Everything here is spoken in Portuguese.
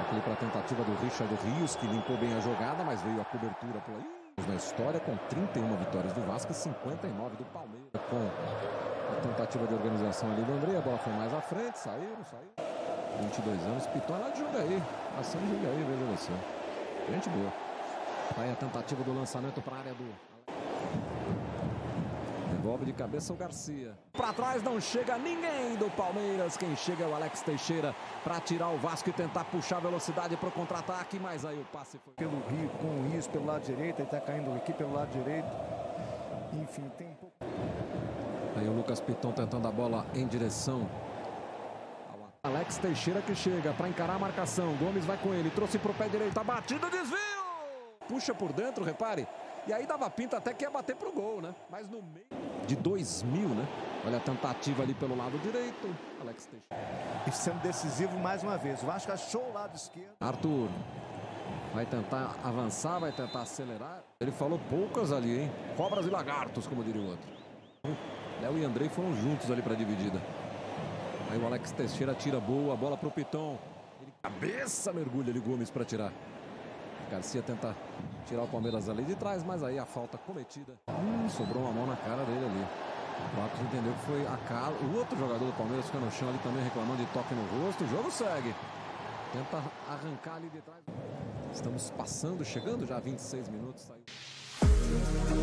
Aquele para a tentativa do Richard Rios, que limpou bem a jogada, mas veio a cobertura por aí. Na história, com 31 vitórias do Vasco e 59 do Palmeiras. Com a tentativa de organização ali do André, a bola foi mais à frente, saíram, saíram. 22 anos, Piton lá de Jundiaí. Ação de Jundiaí, veja você. Gente boa. Aí a tentativa do lançamento para a área do Devolve de cabeça o Garcia. Para trás não chega ninguém do Palmeiras. Quem chega é o Alex Teixeira para tirar o Vasco e tentar puxar velocidade para o contra-ataque. Mas aí o passe foi. Pelo Rio, com isso, pelo lado direito. Ele está caindo aqui pelo lado direito. Enfim, tem um pouco. Aí o Lucas Piton tentando a bola em direção. Alex Teixeira que chega para encarar a marcação. Gomes vai com ele, trouxe para o pé direito. A batida, desvio! Puxa por dentro, repare. E aí dava pinta até que ia bater pro gol, né? Mas no meio de 2000, né? Olha a tentativa ali pelo lado direito. Alex Teixeira. E sendo decisivo mais uma vez. O Vasco achou o lado esquerdo. Arthur vai tentar avançar, vai tentar acelerar. Ele falou poucas ali, hein? Cobras e lagartos, como diria o outro. Léo e Andrei foram juntos ali para dividida. Aí o Alex Teixeira tira boa, a bola pro Pitão. Ele cabeça mergulha ali Gomes para tirar. Garcia tenta tirar o Palmeiras ali de trás, mas aí a falta cometida. Hum, sobrou uma mão na cara dele ali. O Atos entendeu que foi a cara. O outro jogador do Palmeiras fica no chão ali também reclamando de toque no rosto. O jogo segue. Tenta arrancar ali de trás. Estamos passando, chegando já a 26 minutos. Saiu.